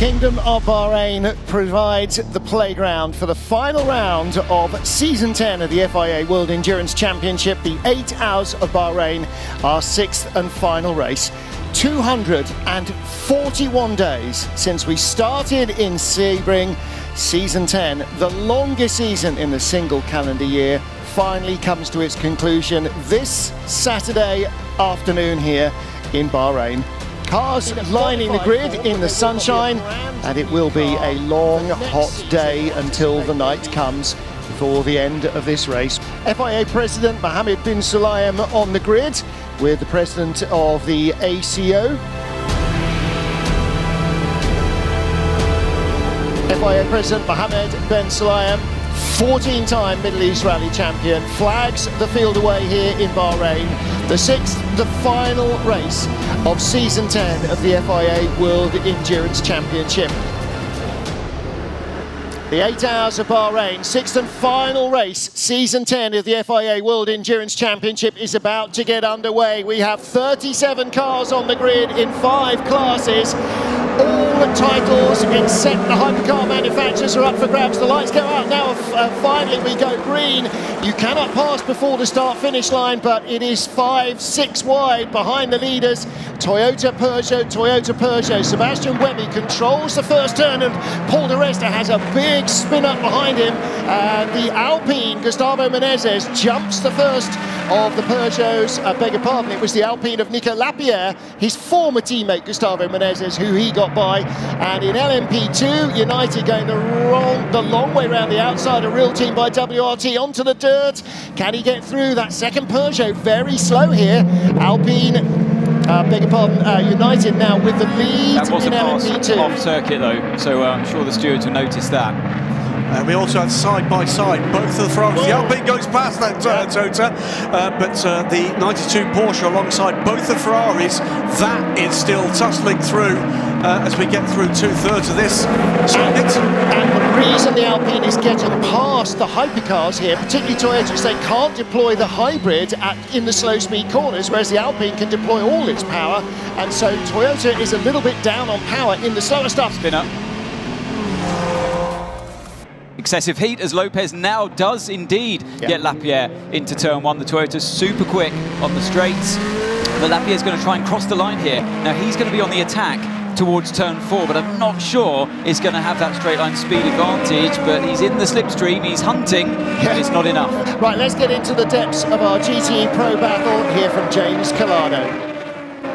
Kingdom of Bahrain provides the playground for the final round of season 10 of the FIA World Endurance Championship. The eight hours of Bahrain, our sixth and final race. 241 days since we started in Sebring, season 10, the longest season in the single calendar year, finally comes to its conclusion this Saturday afternoon here in Bahrain. Cars lining the grid in the sunshine, and it will be a long, hot day until the night comes before the end of this race. FIA President Mohammed bin Sulayem on the grid with the President of the ACO. FIA President Mohammed bin Sulayem 14-time Middle East Rally champion, flags the field away here in Bahrain. The sixth, the final race of season 10 of the FIA World Endurance Championship. The eight hours of Bahrain, sixth and final race, season 10 of the FIA World Endurance Championship is about to get underway. We have 37 cars on the grid in five classes the titles except the hypercar manufacturers are up for grabs. The lights go out now. Uh, finally, we go green. You cannot pass before the start-finish line, but it is five, six wide behind the leaders. Toyota, Peugeot, Toyota, Peugeot. Sebastian Buemi controls the first turn, and Paul di Resta has a big spin up behind him. And the Alpine, Gustavo Menezes, jumps the first of the Peugeots. I beg your pardon, it was the Alpine of Nico Lapierre, his former teammate Gustavo Menezes, who he got by. And in LMP2, United going the wrong, the long way around the outside, a real team by WRT onto the dirt. Can he get through that second Peugeot? Very slow here. Alpine uh, beg your pardon, uh, United now with the lead that was in a pass LMP2. off circuit though, so uh, I'm sure the stewards will notice that. And we also had side by side both of the Ferraris. The Alpine goes past that uh, Tota, uh, but uh, the 92 Porsche alongside both the Ferraris, that is still tussling through uh, as we get through two thirds of this circuit. And the reason the Alpine is getting past the hypercars here, particularly Toyota, is they can't deploy the hybrid at, in the slow speed corners, whereas the Alpine can deploy all its power. And so Toyota is a little bit down on power in the slower stuff. Spin up. Excessive heat as Lopez now does indeed Yeah. get Lapierre into turn one. The Toyota's super quick on the straights. But Lapierre's going to try and cross the line here. Now he's going to be on the attack towards turn four, but I'm not sure he's going to have that straight line speed advantage, but he's in the slipstream, he's hunting, but it's not enough. Right, let's get into the depths of our GTE Pro battle here from James Calado.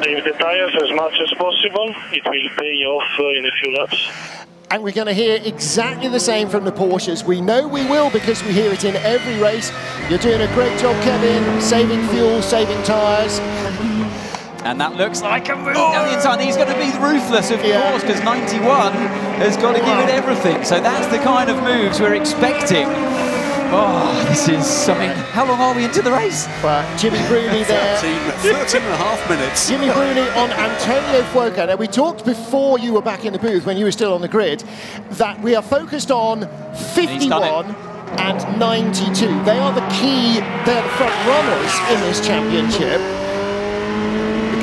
Save the tires as much as possible. It will pay off uh, in a few laps. And we're going to hear exactly the same from the Porsches. We know we will because we hear it in every race. You're doing a great job, Kevin, saving fuel, saving tyres. And that looks like a move down the inside. He's going to be ruthless, of Yeah. course, because 91 has got to give it everything. So that's the kind of moves we're expecting. Oh, this is something. How long are we into the race? Well, Jimmy Bruni there. 13, 13 and a half minutes. Jimmy Bruni on Antonio Fuoco. Now, we talked before you were back in the booth, when you were still on the grid, that we are focused on 51 and 92. They are the key, they're the front runners in this championship.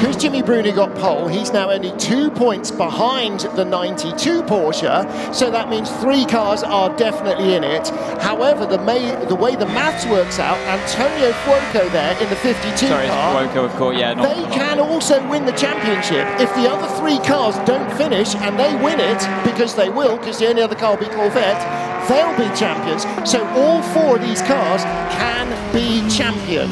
Because Jimmy Bruni got pole, he's now only two points behind the 92 Porsche, so that means three cars are definitely in it. However, the, may, the way the maths works out, Antonio Fuoco there in the 52 Sorry, car, Woco, of course. Yeah, not, they not- can also win the championship if the other three cars don't finish and they win it because they will because the only other car will be Corvette they'll be champions so all four of these cars can be champion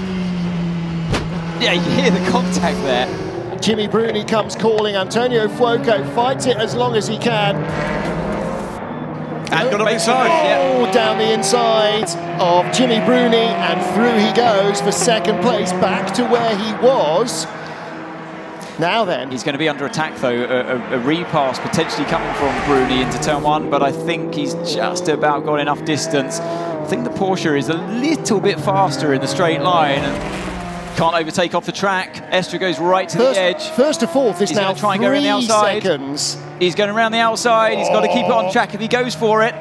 Yeah, you hear the contact there. Jimmy Bruni comes calling Antonio Fuoco fights it as long as he can And got up inside. Yeah. oh down the inside of Jimmy Bruni and through he goes for second place back to where he was now then He's going to be under attack, though. A, a, a repass potentially coming from Bruni into turn one, but I think he's just about got enough distance. I think the Porsche is a little bit faster in the straight line and can't overtake off the track. Estre goes right to First, the edge. first to fourth is He's now try and go around the three outside. seconds He's going around the outside. He's got to keep it on track if he goes for it.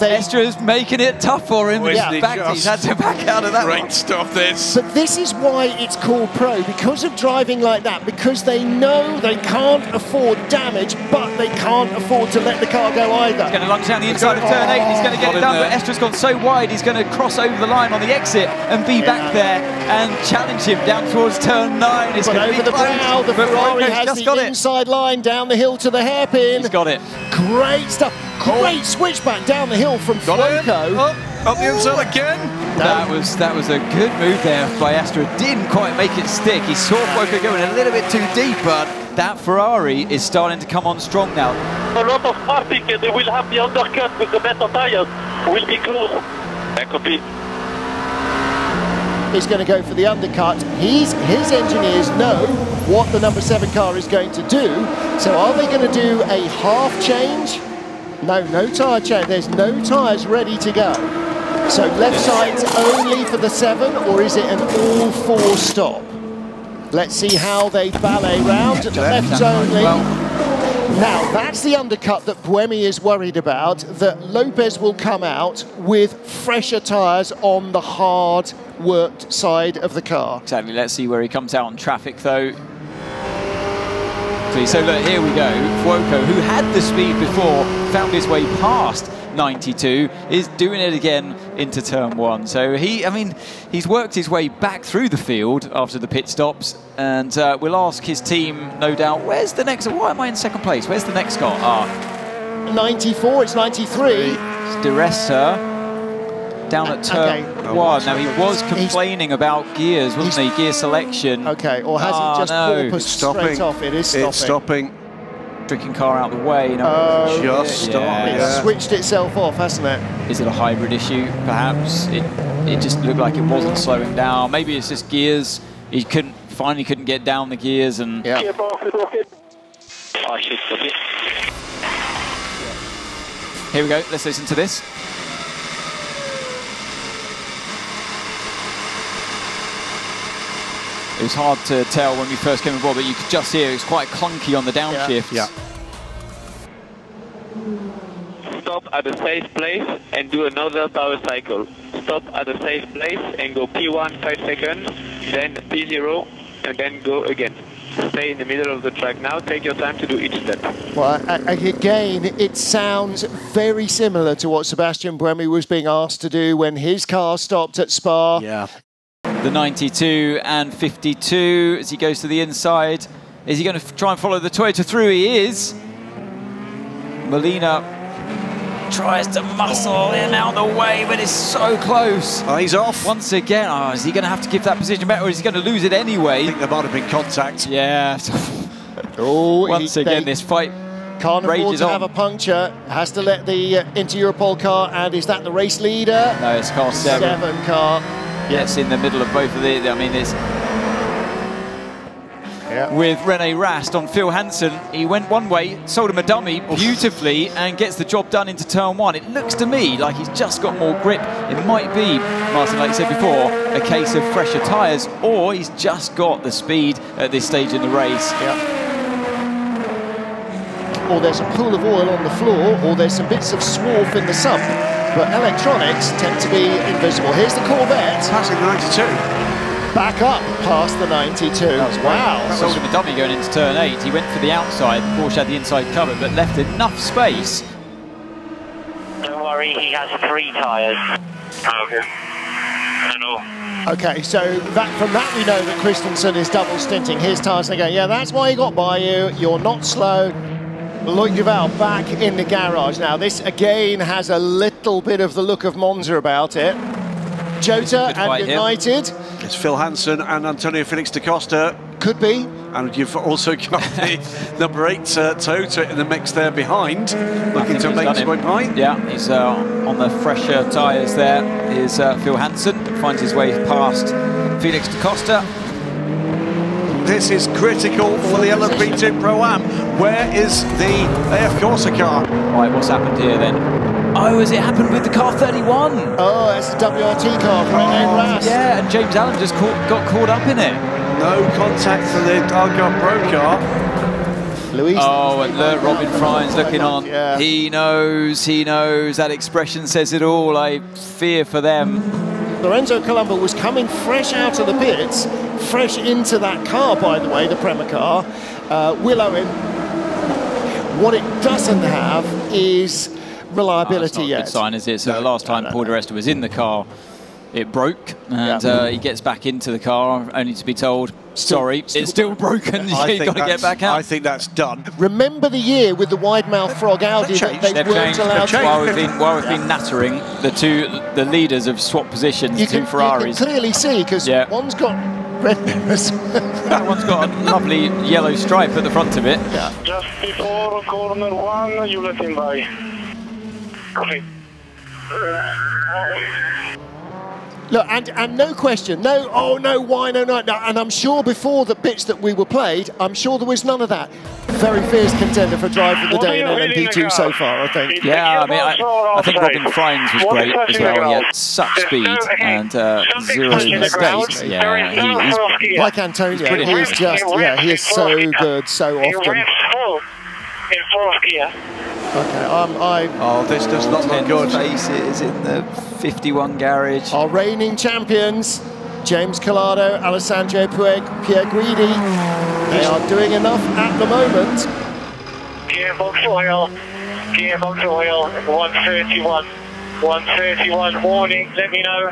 They- Estre's making it tough for him. Isn't He's back- he's had to back out of that one. Great stuff, this. But this is why it's called pro, because of driving like that, because they know they can't afford damage, but they can't afford to let the car go either. He's going to lunge down the inside of turn eight. He's going to oh, get Got it in done, but there. Estre's gone so wide. He's going to cross over the line on the exit and be back there and challenge him down towards turn nine. It's But going to over be the close, brow, the but Ferrari has just the got it. inside line down the hill to the hairpin. He's got it. Great stuff. Great oh. switchback down the hill from Got it. Fuoco. Up, oh, up the inside again. That was that was a good move there by Estre. Didn't quite make it stick. He saw Fuoco going a little bit too deep, but that Ferrari is starting to come on strong now. A lot of traffic and they will have the undercut with the better tires. Will be close. I copy. is going to go for the undercut. He's, his engineers know what the number seven car is going to do. So are they going to do a half change? No, no tyre change. There's no tyres ready to go. So left side's only for the seven, or is it an all four stop? Let's see how they ballet round. Left's only. Now, that's the undercut that Buemi is worried about, that Lopez will come out with fresher tyres on the hard worked side of the car. Exactly. Let's see where he comes out on traffic, though. So look, here we go. Fuoco, who had the speed before, found his way past 92, is doing it again into turn one. So he, I mean, he's worked his way back through the field after the pit stops, and uh, we'll ask his team, no doubt, where's the next? Why am I in second place? Where's the next car? Ah, 94, it's 93. it's Di Resta down at turn Okay. one. Now he was complaining about gears, wasn't he? Gear selection. Okay, or has Oh, ah, it just no. porpoised Stopping. straight off? It is stopping. It's stopping. Drinking car out the way. No, Oh, Just it- stop. Yeah. It's Yeah. switched itself off, hasn't it? Is it a hybrid issue? Perhaps it it just looked like it wasn't slowing down. Maybe it's just gears. He couldn't finally couldn't get down the gears and Yeah. I should copy. here we go. Let's listen to this. It was hard to tell when we first came aboard, but you could just hear it was quite clunky on the downshift. Yeah. Stop at a safe place and do another power cycle. Stop at a safe place and go P1 5 seconds, then P0, and then go again. Stay in the middle of the track now. Take your time to do each step. Well, a- a- again, it sounds very similar to what Sebastian Buemi was being asked to do when his car stopped at Spa. Yeah. The 92 and 52 as he goes to the inside. Is he going to try and follow the Toyota through? He is. Molina tries to muscle in out of the way, but it's so close. Oh, he's off. Once again, oh, is he going to have to give that position back or is he going to lose it anyway? I anyway? think there might have been contact. Yeah. Oh, Once he- again, this fight can't afford to on. have a puncture. Has to let the uh, Inter Europol car, and is that the race leader? No, it's car seven. Seven car. Yes, in the middle of both of the. I mean, it's Yeah. with Rene Rast on Phil Hanson. He went one way, sold him a dummy beautifully, and gets the job done into turn one. It looks to me like he's just got more grip. It might be, Martin, like you said before, a case of fresher tyres, or he's just got the speed at this stage in the race. Or there's a pool of oil on the floor, or there's some bits of swarf in the sump. But electronics tend to be invisible. Here's the Corvette, Passing the 92. back up past the 92. Wow. Sold him a dummy going into turn eight. He went for the outside. Porsche had the inside covered, but left enough space. Don't worry, he has three tyres. Okay. I know. Okay, so that from that we know that Christensen is double stinting his tyres and going, yeah, that's why he got by you. You're not slow. Loïc Duval back in the garage. Now, this again has a little bit of the look of Monza about it. Jota and fight here. United It's Phil Hanson and Antonio Felix da Costa. could be. And you've also got the number eight uh, Toyota in the mix there behind, looking to make his him. way by. Yeah, he's uh, on the fresher tyres there. Is uh, Phil Hanson finds his way past Felix da Costa. This is critical for the LMP2 Pro-Am. Where is the AF Corsa car? Right, what's happened here then? Oh, has it happened with the car 31? Oh, that's a WRT car for Rene oh, Rast. Yeah, and James Allen just caught, got caught up in it. No contact for the Algarve Pro car. Luis. Oh, and look, Robin Frijns's looking on. Yeah. He knows, he knows. That expression says it all. I fear for them. Lorenzo Colombo was coming fresh out of the pits, fresh into that car, by the way, the Prema car. Uh, Will Owen, what it doesn't have is Oh, that's reliability not a yet. good sign, is it? So No, the last time no, Paul no. Resta was in the car, it broke, and Yeah. uh, he gets back into the car, only to be told, "Sorry, still- it's still broken. I You've got to get back out." I think that's done. Remember the year with the wide mouth frog Audi that changed. they They've weren't changed. allowed They've to. While we've been while we've been nattering, the two the leaders have swapped positions. You two can, Ferraris. you can clearly see because Yeah. one's got red mirrors. That one's got a lovely yellow stripe at the front of it. Just before corner one, you let him by. Okay. Look, and, and no question, no, oh no, why no, no, no, and I'm sure before the bits that we were played, I'm sure there was none of that. Very fierce contender for drive of the What day are in you feeling LMP2 so far, I think. Yeah, I mean, I, I think? Robin Frijns was great as well. He had such speed and uh, zero touching mistakes. Yeah, he, he's. Like Antonio, brilliant. he is just, yeah, he is so good so He often. revs full in fourth gear. Okay, um, I, Oh, this does not look good. faces in the 51 garage. our reigning champions, James Calado, Alessandro Pue- Pierguidi, they are doing enough at the moment. Gearbox oil. Gearbox oil. 131. 131. Warning. Let me know.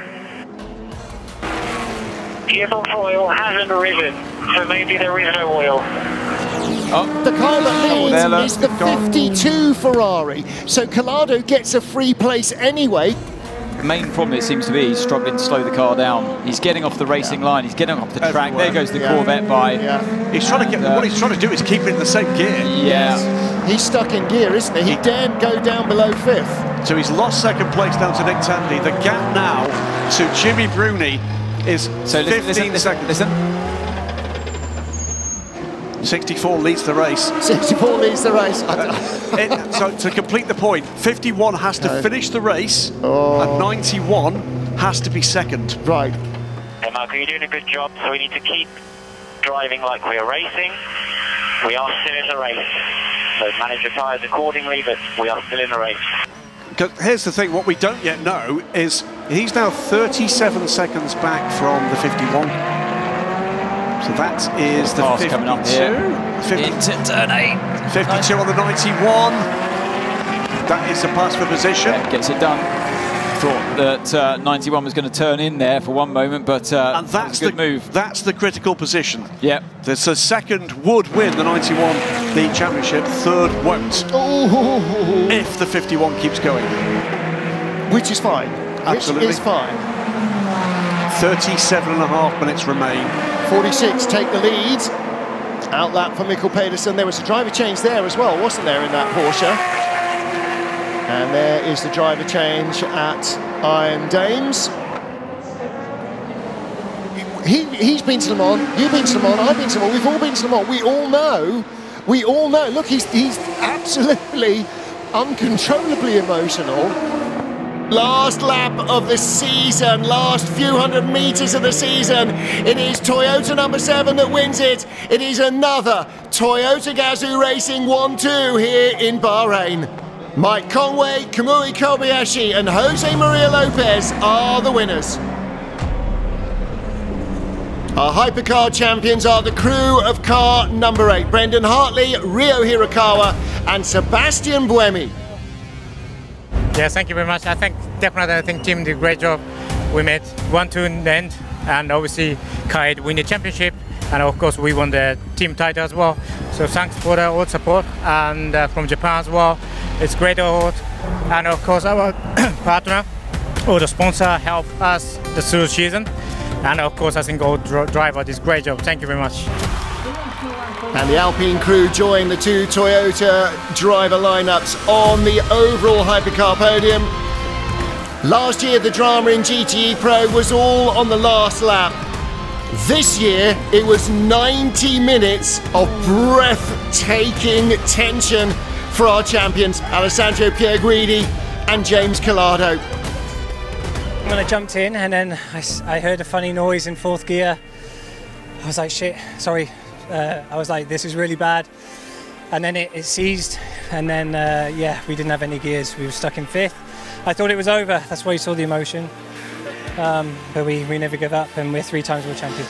Gearbox oil hasn't risen, so maybe there is no oil. The car that leads there, is the 52 Ferrari, so Calado gets a free place anyway. The main problem it seems to be he's struggling to slow the car down. He's getting off the racing line. He's getting off the track. There goes the Yeah. Corvette by. Yeah. He's trying to get. Uh, what he's trying to do is keep it in the same gear. Yeah. He's stuck in gear, isn't he? He daren't go down below fifth. So he's lost second place down to Nick Tandy. The gap now to Jimmy Bruni is So 15 listen, listen, seconds. listen. 64 leads the race. 64 leads the race. Uh, it- so to complete the point, 51 has to finish the race, Oh. and 91 has to be second. right. Hey Marco, you're doing a good job, so we need to keep driving like we're racing. We are still in the race. So manage your tyres accordingly, but we are still in the race. 'Cause here's the thing: what we don't yet know is he's now 37 seconds back from the 51. So that is the Pass 52. coming up here. 50 Into turn eight. 52 on the 91. That is the pass for position. Yeah, gets it done. Thought that uh, 91 was going to turn in there for one moment, but uh, And that's was a good the move. That's the critical position. Yep. The, the second would win the 91 the championship. Third won't Ooh, if the 51 keeps going. which is fine. Absolutely. Which is fine. 37 and a half minutes remain. 46 take the lead. Out lap for Mikkel Pedersen. There was a driver change there as well, wasn't there, in that Porsche? And there is the driver change at Iron Dames. He, he's been to Le Mans, you've been to Le Mans, I've been to Le Mans, we've all been to Le Mans. We all know, we all know. Look, he's, he's absolutely uncontrollably emotional. Last lap of the season, last few hundred meters of the season. It is Toyota number seven that wins it. It is another Toyota Gazoo Racing 1-2 here in Bahrain. Mike Conway, Kamui Kobayashi and Jose Maria Lopez are the winners. Our hypercar champions are the crew of car number eight, Brendan Hartley, Ryo Hirakawa and Sebastian Buemi. Yes, thank you very much. I think definitely I think team did a great job. We made one two in the end, and obviously Kai win the championship, and of course we won the team title as well. So thanks for the all support and uh, from Japan as well. It's great award, and of course our partner or the sponsor helped us the through season, and of course I think all dri- driver did a great job. Thank you very much. And the Alpine crew join the two Toyota driver lineups on the overall hypercar podium. Last year, the drama in GTE Pro was all on the last lap. This year, it was 90 minutes of breathtaking tension for our champions, Alessandro Pierguidi and James Calado. When I jumped in and then I heard a funny noise in fourth gear, I was like, shit, sorry. Uh, I was like, this is really bad. and then it, it seized, and then uh, yeah, we didn't have any gears. We were stuck in fifth. I thought it was over. That's why you saw the emotion. Um, but we, we never give up, and we're three times world champion.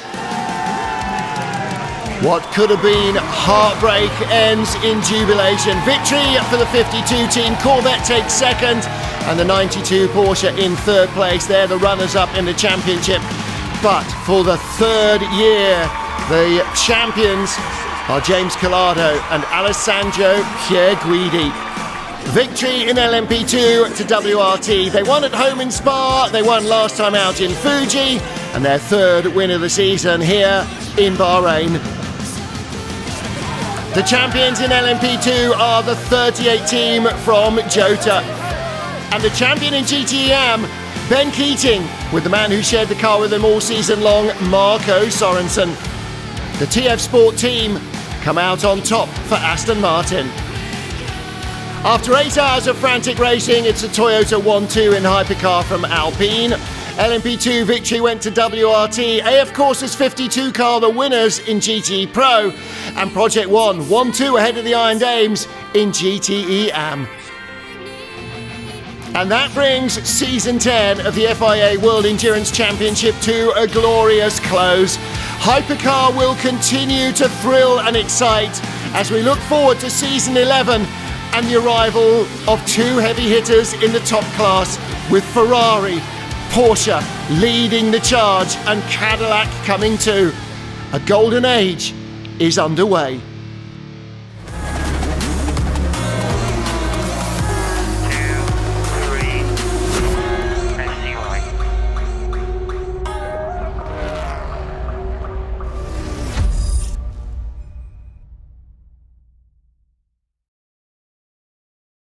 What could have been heartbreak ends in jubilation. Victory for the 52 team. Corvette takes second, and the 92 Porsche in third place. They're the runners up in the championship. But for the third year, the champions are James Calado and Alessandro Pierguidi. Victory in LMP2 to WRT. They won at home in Spa, they won last time out in Fuji, and their third win of the season here in Bahrain. The champions in LMP2 are the 38 team from Jota. And the champion in GTEM, Ben Keating, with the man who shared the car with him all season long, Marco Sorensen. The TF Sport team come out on top for Aston Martin. After eight hours of frantic racing, it's a Toyota 1-2 in hypercar from Alpine. LMP2 victory went to WRT. AF Corsa's 52 car, the winners in GTE Pro. And Project One, 1-2 ahead of the Iron Dames in GTE AM. And that brings season 10 of the FIA World Endurance Championship to a glorious close. Hypercar will continue to thrill and excite as we look forward to season 11 and the arrival of two heavy hitters in the top class with Ferrari, Porsche leading the charge and Cadillac coming too. A golden age is underway.